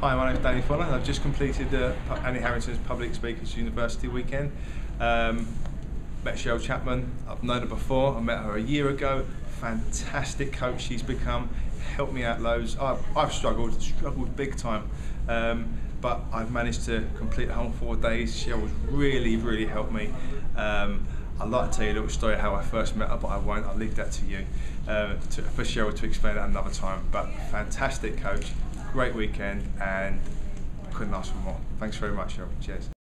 Hi, my name is Danny Fuller. I've just completed the Annie Harrington's Public Speakers University weekend. Um, met Cheryl Chapman. I've known her before. I met her a year ago. Fantastic coach she's become. Helped me out loads. I've, I've struggled, struggled big time. Um, but I've managed to complete the whole four days. Cheryl's really, really helped me. Um, I'd like to tell you a little story how I first met her, but I won't. I'll leave that to you, uh, to, for Cheryl to explain that another time. But fantastic coach, great weekend, and couldn't ask for more. Thanks very much, Cheryl. Cheers.